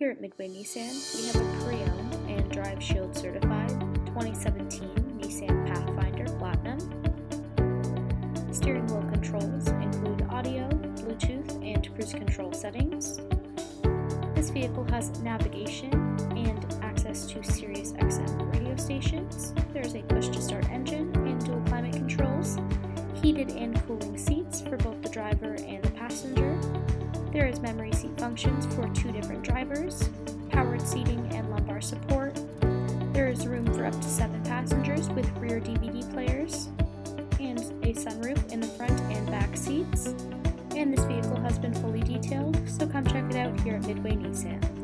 Here at Midway Nissan, we have a pre-owned and Drive Shield certified 2017 Nissan Pathfinder Platinum. Steering wheel controls include audio, Bluetooth, and cruise control settings. This vehicle has navigation and access to Sirius XM radio stations. There is a push-to-start engine and dual climate controls, heated and cooling seats for both the driver and the passenger, there is memory seat functions for two different drivers, powered seating and lumbar support. There is room for up to seven passengers with rear DVD players, and a sunroof in the front and back seats. And this vehicle has been fully detailed, so come check it out here at Midway Nissan.